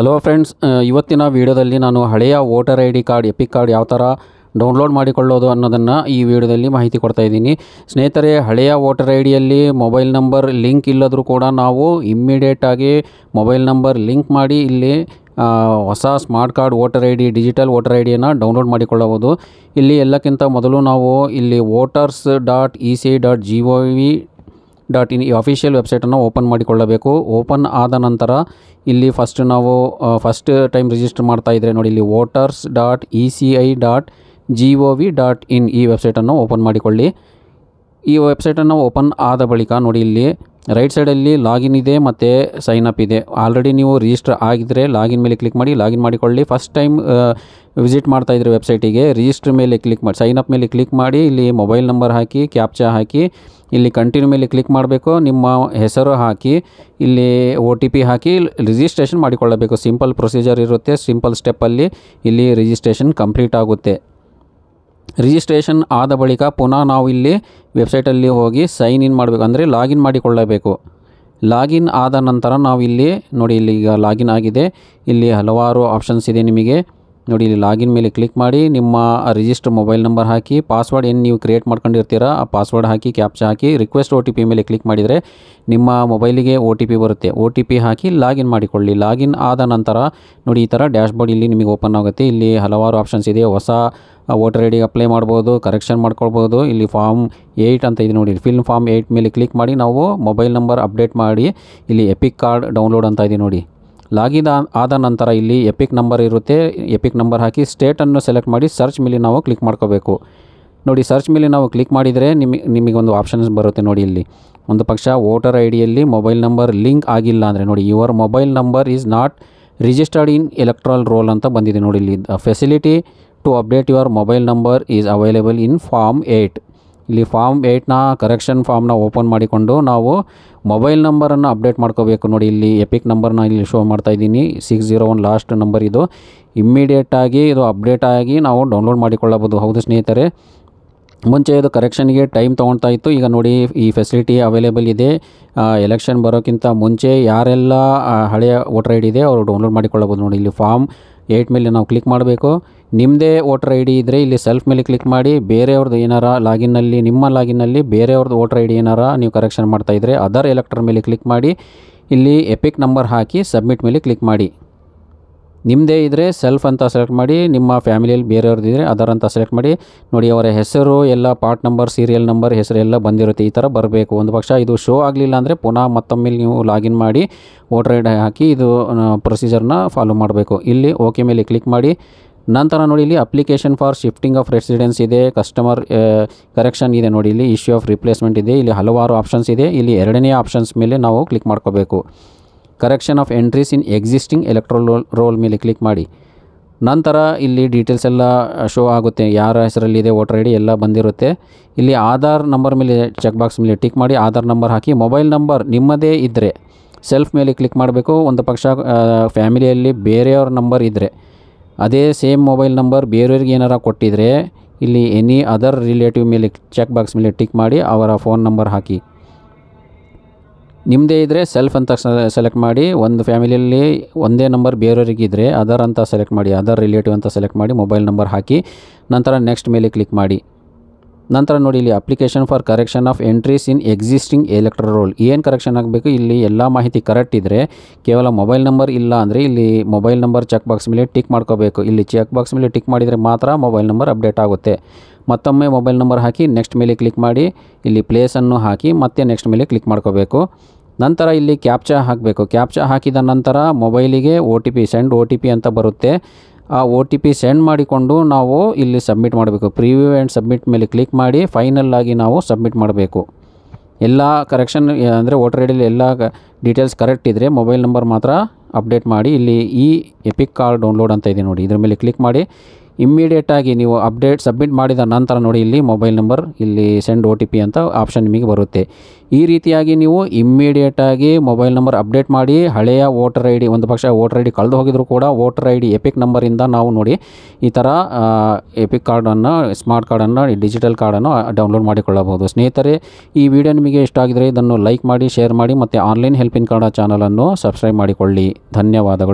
Hello friends ಇವತ್ತಿನ ವಿಡಿಯೋದಲ್ಲಿ ನಾನು ಹಳೆಯ voter I D card, EPIC card ಯಾವ ಥರ ಡೌನ್ಲೋಡ್ ಮಾಡಿಕೊಳ್ಳೋದು ಅನ್ನೋದನ್ನು ಈ ವಿಡಿಯೋದಲ್ಲಿ ಮಾಹಿತಿ ಕೊಡ್ತಾ ಇದ್ದೀನಿ. ಸ್ನೇಹಿತರೆ, ಹಳೆಯ ವೋಟರ್ ಐ ಡಿಯಲ್ಲಿ ಮೊಬೈಲ್ ನಂಬರ್ ಲಿಂಕ್ ಇಲ್ಲದರೂ ಕೂಡ ನಾವು ಇಮ್ಮಿಡಿಯೇಟಾಗಿ ಮೊಬೈಲ್ ನಂಬರ್ ಲಿಂಕ್ ಮಾಡಿ ಇಲ್ಲಿ ಹೊಸ smart card voter I D digital voter I ಡಿಯನ್ನು download ಮಾಡಿಕೊಳ್ಳಬಹುದು. ಇಲ್ಲಿ ಎಲ್ಲಕ್ಕಿಂತ ಮೊದಲು ನಾವು ಇಲ್ಲಿ voters dot E C dot G O V dot in ಈ ಅಫಿಷಿಯಲ್ ವೆಬ್ಸೈಟನ್ನು ಓಪನ್ ಮಾಡಿಕೊಳ್ಳಬೇಕು. ಓಪನ್ ಆದ ನಂತರ ಇಲ್ಲಿ ಫಸ್ಟ್ ನಾವು ಫಸ್ಟ್ ಟೈಮ್ ರಿಜಿಸ್ಟರ್ ಮಾಡ್ತಾ ಇದ್ದರೆ ನೋಡಿ, ಇಲ್ಲಿ voters dot E C I dot G O V dot in ಈ ವೆಬ್ಸೈಟನ್ನು ಓಪನ್ ಮಾಡಿಕೊಳ್ಳಿ. ಈ ವೆಬ್ಸೈಟನ್ನು ಓಪನ್ ಆದ ಬಳಿಕ ನೋಡಿ ಇಲ್ಲಿ ರೈಟ್ ಸೈಡಲ್ಲಿ ಲಾಗಿನ್ ಇದೆ ಮತ್ತು ಸೈನ್ ಅಪ್ ಇದೆ. ಆಲ್ರೆಡಿ ನೀವು ರಿಜಿಸ್ಟರ್ ಆಗಿದ್ದರೆ ಲಾಗಿನ್ ಮೇಲೆ ಕ್ಲಿಕ್ ಮಾಡಿ, ಲಾಗಿನ್ ಮಾಡಿಕೊಳ್ಳಿ. ಫಸ್ಟ್ ಟೈಮ್ ವಿಸಿಟ್ ಮಾಡ್ತಾ ಇದ್ರೆ ವೆಬ್ಸೈಟಿಗೆ ರಿಜಿಸ್ಟರ್ ಮೇಲೆ ಕ್ಲಿಕ್ ಮಾಡಿ ಸೈನ್ ಅಪ್ ಮೇಲೆ ಕ್ಲಿಕ್ ಮಾಡಿ, ಇಲ್ಲಿ ಮೊಬೈಲ್ ನಂಬರ್ ಹಾಕಿ ಕ್ಯಾಪ್ಚಾ ಹಾಕಿ, ಇಲ್ಲಿ ಕಂಟಿನ್ಯೂ ಮೇಲೆ ಕ್ಲಿಕ್ ಮಾಡಬೇಕು, ನಿಮ್ಮ ಹೆಸರು ಹಾಕಿ, ಇಲ್ಲಿ ಒ ಟಿ ಪಿ ಹಾಕಿ ರಿಜಿಸ್ಟ್ರೇಷನ್ ಮಾಡಿಕೊಳ್ಳಬೇಕು. ಸಿಂಪಲ್ ಪ್ರೊಸೀಜರ್ ಇರುತ್ತೆ ಸಿಂಪಲ್ ಸ್ಟೆಪ್ಪಲ್ಲಿ ಇಲ್ಲಿ ರಿಜಿಸ್ಟ್ರೇಷನ್ ಕಂಪ್ಲೀಟ್ ಆಗುತ್ತೆ. ರಿಜಿಸ್ಟ್ರೇಷನ್ ಆದ ಬಳಿಕ ಪುನಃ ನಾವು ಇಲ್ಲಿ ವೆಬ್ಸೈಟಲ್ಲಿ ಹೋಗಿ ಸೈನ್ ಇನ್ ಮಾಡಬೇಕು, ಅಂದರೆ ಲಾಗಿನ್ ಮಾಡಿಕೊಳ್ಳಬೇಕು. ಲಾಗಿನ್ ಆದ ನಂತರ ನಾವು ಇಲ್ಲಿ ನೋಡಿ, ಇಲ್ಲಿ ಈಗ ಲಾಗಿನ್ ಆಗಿದೆ. ಇಲ್ಲಿ ಹಲವಾರು ಆಪ್ಷನ್ಸ್ ಇದೆ ನಿಮಗೆ. ನೋಡಿ, ಇಲ್ಲಿ ಲಾಗಿನ್ ಮೇಲೆ ಕ್ಲಿಕ್ ಮಾಡಿ ನಿಮ್ಮ ರಿಜಿಸ್ಟರ್ ಮೊಬೈಲ್ ನಂಬರ್ ಹಾಕಿ, ಪಾಸ್ವರ್ಡ್ ಏನು ನೀವು ಕ್ರಿಯೇಟ್ ಮಾಡ್ಕೊಂಡಿರ್ತೀರ, ಆ ಪಾಸ್ವರ್ಡ್ ಹಾಕಿ ಕ್ಯಾಪ್ಚಾ ಹಾಕಿ, ರಿಕ್ವೆಸ್ಟ್ ಓ ಮೇಲೆ ಕ್ಲಿಕ್ ಮಾಡಿದರೆ ನಿಮ್ಮ ಮೊಬೈಲಿಗೆ ಒ ಟಿ ಬರುತ್ತೆ. ಒ ಹಾಕಿ ಲಾಗಿನ್ ಮಾಡಿಕೊಳ್ಳಿ. ಲಾಗಿನ್ ಆದ ನಂತರ ನೋಡಿ, ಈ ಥರ ಡ್ಯಾಶ್ಬೋರ್ಡ್ ಇಲ್ಲಿ ನಿಮಗೆ ಓಪನ್ ಆಗುತ್ತೆ. ಇಲ್ಲಿ ಹಲವಾರು ಆಪ್ಷನ್ಸ್ ಇದೆ. ಹೊಸ ವೋಟರ್ ಐ ಅಪ್ಲೈ ಮಾಡ್ಬೋದು, ಕರೆಕ್ಷನ್ ಮಾಡ್ಕೊಳ್ಬೋದು. ಇಲ್ಲಿ ಫಾರ್ಮ್ ಏಯ್ಟ್ ಅಂತ ಇದೆ ನೋಡಿ. ಫಿಲ್ ಫಾರ್ಮ್ ಏಯ್ಟ್ ಮೇಲೆ ಕ್ಲಿಕ್ ಮಾಡಿ ನಾವು ಮೊಬೈಲ್ ನಂಬರ್ ಅಪ್ಡೇಟ್ ಮಾಡಿ ಇಲ್ಲಿ ಎಪಿಕ್ ಕಾರ್ಡ್ ಡೌನ್ಲೋಡ್ ಅಂತ ಇದೆ ನೋಡಿ. ಲಾಗಿನ್ ಆದ ನಂತರ ಇಲ್ಲಿ ಎಪಿಕ್ ನಂಬರ್ ಇರುತ್ತೆ. ಎಪಿಕ್ ನಂಬರ್ ಹಾಕಿ ಸ್ಟೇಟನ್ನು ಸೆಲೆಕ್ಟ್ ಮಾಡಿ ಸರ್ಚ್ ಮೇಲೆ ನಾವು ಕ್ಲಿಕ್ ಮಾಡ್ಕೋಬೇಕು. ನೋಡಿ ಸರ್ಚ್ ಮೇಲೆ ನಾವು ಕ್ಲಿಕ್ ಮಾಡಿದರೆ ನಿಮಗೆ ನಿಮಗೊಂದು ಆಪ್ಷನ್ಸ್ ಬರುತ್ತೆ ನೋಡಿ ಇಲ್ಲಿ. ಒಂದು ಪಕ್ಷ ವೋಟರ್ ಐ ಡಿಯಲ್ಲಿ ಮೊಬೈಲ್ ನಂಬರ್ ಲಿಂಕ್ ಆಗಿಲ್ಲ ಅಂದರೆ ನೋಡಿ your mobile number is not registered in electoral roll ಅಂತ ಬಂದಿದೆ ನೋಡಿ ಇಲ್ಲಿ. Facility to update your mobile number is available in form eight ಇಲ್ಲಿ ಫಾರ್ಮ್ ಏಯ್ಟ್ನ ಕರೆಕ್ಷನ್ ಫಾರ್ಮ್ನ ಓಪನ್ ಮಾಡಿಕೊಂಡು ನಾವು ಮೊಬೈಲ್ ನಂಬರನ್ನು ಅಪ್ಡೇಟ್ ಮಾಡ್ಕೋಬೇಕು ನೋಡಿ. ಇಲ್ಲಿ ಎಪಿಕ್ ನಂಬರ್ನ ಇಲ್ಲಿ ಶೋ ಮಾಡ್ತಾ ಇದ್ದೀನಿ. Six zero one last number ಇದು. ಇಮ್ಮಿಡಿಯೇಟಾಗಿ ಇದು ಅಪ್ಡೇಟ್ ಆಗಿ ನಾವು ಡೌನ್ಲೋಡ್ ಮಾಡಿಕೊಳ್ಳಬಹುದು. ಹೌದು ಸ್ನೇಹಿತರೆ. ಮುಂಚೆ ಇದು ಕರೆಕ್ಷನ್ಗೆ ಟೈಮ್ ತೊಗೊಳ್ತಾ ಇತ್ತು. ಈಗ ನೋಡಿ ಈ ಫೆಸಿಲಿಟಿ ಅವೈಲೇಬಲ್ ಇದೆ. ಎಲೆಕ್ಷನ್ ಬರೋಕ್ಕಿಂತ ಮುಂಚೆ ಯಾರೆಲ್ಲ ಹಳೆಯ ವೋಟರ್ ಐ ಇದೆ, ಅವರು ಡೌನ್ಲೋಡ್ ಮಾಡಿಕೊಳ್ಳಬಹುದು ನೋಡಿ. ಇಲ್ಲಿ ಫಾರ್ಮ್ ಏಯ್ಟ್ ಮೇಲೆ ನಾವು ಕ್ಲಿಕ್ ಮಾಡಬೇಕು. ನಿಮ್ಮದೇ ವೋಟರ್ ಐ ಡಿ ಇದ್ದರೆ ಇಲ್ಲಿ ಸೆಲ್ಫ್ ಮೇಲೆ ಕ್ಲಿಕ್ ಮಾಡಿ ಬೇರೆಯವ್ರದ್ದು ಏನಾರ ಲಾಗಿನ್ನಲ್ಲಿ, ನಿಮ್ಮ ಲಾಗಿನ್ನಲ್ಲಿ ಬೇರೆಯವ್ರದ್ದು ವೋಟರ್ ಐ ಡಿ ಏನಾರ ನೀವು ಕರೆಕ್ಷನ್ ಮಾಡ್ತಾ ಇದ್ದರೆ ಅದರ್ ಎಲೆಕ್ಟರ್ ಮೇಲೆ ಕ್ಲಿಕ್ ಮಾಡಿ, ಇಲ್ಲಿ ಎಪಿಕ್ ನಂಬರ್ ಹಾಕಿ ಸಬ್ಮಿಟ್ ಮೇಲೆ ಕ್ಲಿಕ್ ಮಾಡಿ. ನಿಮ್ಮದೇ ಇದ್ದರೆ ಸೆಲ್ಫ್ ಅಂತ ಸೆಲೆಕ್ಟ್ ಮಾಡಿ, ನಿಮ್ಮ ಫ್ಯಾಮಿಲಿಯಲ್ಲಿ ಬೇರೆಯವ್ರದ್ದಿದ್ರೆ ಅದರ್ ಅಂತ ಸೆಲೆಕ್ಟ್ ಮಾಡಿ. ನೋಡಿ ಅವರ, ಹೆಸರು, ಎಲ್ಲ ಪಾರ್ಟ್ ನಂಬರ್, ಸೀರಿಯಲ್ ನಂಬರ್ ಹೆಸರು ಎಲ್ಲ ಬಂದಿರುತ್ತೆ, ಈ ಥರ ಬರಬೇಕು. ಒಂದು ಪಕ್ಷ ಇದು ಶೋ ಆಗಲಿಲ್ಲ ಅಂದರೆ ಪುನಃ ಮತ್ತೊಮ್ಮೆ ನೀವು ಲಾಗಿನ್ ಮಾಡಿ ವೋಟರ್ ಐ ಹಾಕಿ ಇದು ಪ್ರೊಸೀಜರ್ನ ಫಾಲೋ ಮಾಡಬೇಕು. ಇಲ್ಲಿ ಓಕೆ ಮೇಲೆ ಕ್ಲಿಕ್ ಮಾಡಿ ನಂತರ ನೋಡಿ ಇಲ್ಲಿ application for shifting of residence ಇದೆ ಕಸ್ಟಮರ್ ಕರೆಕ್ಷನ್ ಇದೆ ನೋಡಿ ಇಲ್ಲಿ ಇಶ್ಯೂ ಆಫ್ ರಿಪ್ಲೇಸ್ಮೆಂಟ್ ಇದೆ, ಇಲ್ಲಿ ಹಲವಾರು ಆಪ್ಷನ್ಸ್ ಇದೆ, ಇಲ್ಲಿ ಎರಡನೇ ಆಪ್ಷನ್ಸ್ ಮೇಲೆ ನಾವು ಕ್ಲಿಕ್ ಮಾಡ್ಕೋಬೇಕು. Correction of entries in existing electoral roll ಮೇಲೆ ಕ್ಲಿಕ್ ಮಾಡಿ. ನಂತರ ಇಲ್ಲಿ ಡೀಟೇಲ್ಸ್ ಎಲ್ಲ ಶೋ ಆಗುತ್ತೆ, ಯಾರ ಹೆಸರಲ್ಲಿದೆ ವೋಟರ್ ಐ ಡಿ ಎಲ್ಲ ಬಂದಿರುತ್ತೆ. ಇಲ್ಲಿ ಆಧಾರ್ ನಂಬರ್ ಮೇಲೆ ಚೆಕ್ ಬಾಕ್ಸ್ ಮೇಲೆ ಟಿಕ್ ಮಾಡಿ ಆಧಾರ್ ನಂಬರ್ ಹಾಕಿ ಮೊಬೈಲ್ ನಂಬರ್ ನಿಮ್ಮದೇ ಇದ್ದರೆ ಸೆಲ್ಫ್ ಮೇಲೆ ಕ್ಲಿಕ್ ಮಾಡಬೇಕು, ಒಂದು ಪಕ್ಷ ಫ್ಯಾಮಿಲಿಯಲ್ಲಿ ಬೇರೆಯವ್ರ ನಂಬರ್ ಇದ್ದರೆ ಅದೇ ಸೇಮ್ ಮೊಬೈಲ್ ನಂಬರ್ ಬೇರೆಯವ್ರಿಗೆ ಏನಾರ ಕೊಟ್ಟಿದ್ರೆ, ಇಲ್ಲಿ ಎನಿ ಅದರ್ ರಿಲೇಟಿವ್ ಮೇಲೆ ಚೆಕ್ ಬಾಕ್ಸ್ ಮೇಲೆ ಟಿಕ್ ಮಾಡಿ ಅವರ ಫೋನ್ ನಂಬರ್ ಹಾಕಿ. ನಿಮ್ಮದೇ ಇದ್ದರೆ ಸೆಲ್ಫ್ ಅಂತ ಸೆಲೆಕ್ಟ್ ಮಾಡಿ, ಒಂದು ಫ್ಯಾಮಿಲಿಯಲ್ಲಿ ಒಂದೇ ನಂಬರ್ ಬೇರೆಯವರಿಗಿದ್ರೆ ಅದರ್ ಅಂತ ಸೆಲೆಕ್ಟ್ ಮಾಡಿ ಅದರ್ ರಿಲೇಟಿವ್ ಅಂತ ಸೆಲೆಕ್ಟ್ ಮಾಡಿ ಮೊಬೈಲ್ ನಂಬರ್ ಹಾಕಿ, ನಂತರ ನೆಕ್ಸ್ಟ್ ಮೇಲೆ ಕ್ಲಿಕ್ ಮಾಡಿ. ನಂತರ ನೋಡಿ ಇಲ್ಲಿ application for correction of entries in existing electoral roll ಏನು ಕರೆಕ್ಷನ್ ಆಗಬೇಕು? ಇಲ್ಲಿ ಎಲ್ಲ ಮಾಹಿತಿ ಕರೆಕ್ಟ್ ಇದ್ದರೆ ಕೇವಲ ಮೊಬೈಲ್ ನಂಬರ್ ಇಲ್ಲ ಅಂದರೆ ಇಲ್ಲಿ ಮೊಬೈಲ್ ನಂಬರ್ ಚೆಕ್ ಬಾಕ್ಸ್ ಮೇಲೆ ಟಿಕ್ ಮಾಡ್ಕೋಬೇಕು. ಇಲ್ಲಿ ಚೆಕ್ ಬಾಕ್ಸ್ ಮೇಲೆ ಟಿಕ್ ಮಾಡಿದರೆ ಮಾತ್ರ ಮೊಬೈಲ್ ನಂಬರ್ ಅಪ್ಡೇಟ್ ಆಗುತ್ತೆ. ಮತ್ತೊಮ್ಮೆ ಮೊಬೈಲ್ ನಂಬರ್ ಹಾಕಿ ನೆಕ್ಸ್ಟ್ ಮೇಲೆ ಕ್ಲಿಕ್ ಮಾಡಿ, ಇಲ್ಲಿ ಪ್ಲೇಸನ್ನು ಹಾಕಿ ಮತ್ತೆ ನೆಕ್ಸ್ಟ್ ಮೇಲೆ ಕ್ಲಿಕ್ ಮಾಡ್ಕೋಬೇಕು. ನಂತರ ಇಲ್ಲಿ ಕ್ಯಾಪ್ಚಾ ಹಾಕಬೇಕು. ಕ್ಯಾಪ್ಚಾ ಹಾಕಿದ ನಂತರ ಮೊಬೈಲಿಗೆ ಒ ಸೆಂಡ್ ಓ ಅಂತ ಬರುತ್ತೆ. ಆ ಒ ಟಿ ಪಿ ಸೆಂಡ್ ಮಾಡಿಕೊಂಡು ನಾವು ಇಲ್ಲಿ ಸಬ್ಮಿಟ್ ಮಾಡಬೇಕು. ಪ್ರಿವ್ಯೂ ಆ್ಯಂಡ್ ಸಬ್ಮಿಟ್ ಮೇಲೆ ಕ್ಲಿಕ್ ಮಾಡಿ ಫೈನಲ್ ಆಗಿ ನಾವು ಸಬ್ಮಿಟ್ ಮಾಡಬೇಕು. ಎಲ್ಲ ಕರೆಕ್ಷನ್ ಅಂದರೆ ವೋಟರ್ ಐಡಿಯಲ್ಲಿ ಎಲ್ಲ ಡೀಟೇಲ್ಸ್ ಕರೆಕ್ಟ್ ಇದ್ದರೆ ಮೊಬೈಲ್ ನಂಬರ್ ಮಾತ್ರ ಅಪ್ಡೇಟ್ ಮಾಡಿ ಇಲ್ಲಿ ಈ ಎಪಿಕ್ ಕಾರ್ಡ್ ಡೌನ್ಲೋಡ್ ಅಂತ ಇದೆ ನೋಡಿ. ಇದ್ರ ಮೇಲೆ ಕ್ಲಿಕ್ ಮಾಡಿ ಇಮ್ಮಿಡಿಯೇಟಾಗಿ ನೀವು ಅಪ್ಡೇಟ್ ಸಬ್ಮಿಟ್ ಮಾಡಿದ ನಂತರ ನೋಡಿ ಇಲ್ಲಿ ಮೊಬೈಲ್ ನಂಬರ್ ಇಲ್ಲಿ ಸೆಂಡ್ ಒ ಅಂತ ಆಪ್ಷನ್ ನಿಮಗೆ ಬರುತ್ತೆ. ಈ ರೀತಿಯಾಗಿ ನೀವು ಇಮ್ಮಿಡಿಯೇಟಾಗಿ ಮೊಬೈಲ್ ನಂಬರ್ ಅಪ್ಡೇಟ್ ಮಾಡಿ, ಹಳೆಯ ವೋಟರ್ ಐ ಒಂದು ಪಕ್ಷ ವೋಟರ್ ಐ ಡಿ ಕಳೆದು ಹೋಗಿದ್ರು ಕೂಡ ವೋಟರ್ ಐ ಡಿ ಎಪಿಕ್ ನಂಬರಿಂದ ನಾವು ನೋಡಿ ಈ ಥರ ಎಪಿಕ್ ಕಾರ್ಡನ್ನು ಸ್ಮಾರ್ಟ್ ಕಾರ್ಡನ್ನು ಡಿಜಿಟಲ್ ಕಾರ್ಡನ್ನು ಡೌನ್ಲೋಡ್ ಮಾಡಿಕೊಳ್ಳಬಹುದು. ಸ್ನೇಹಿತರೆ, ಈ ವಿಡಿಯೋ ನಿಮಗೆ ಇಷ್ಟ ಆಗಿದರೆ ಇದನ್ನು ಲೈಕ್ ಮಾಡಿ ಶೇರ್ ಮಾಡಿ ಮತ್ತು ಆನ್ಲೈನ್ ಹೆಲ್ಪಿನ್ ಕಾರ್ಡ ಚಾನಲನ್ನು ಸಬ್ಸ್ಕ್ರೈಬ್ ಮಾಡಿಕೊಳ್ಳಿ. ಧನ್ಯವಾದಗಳು.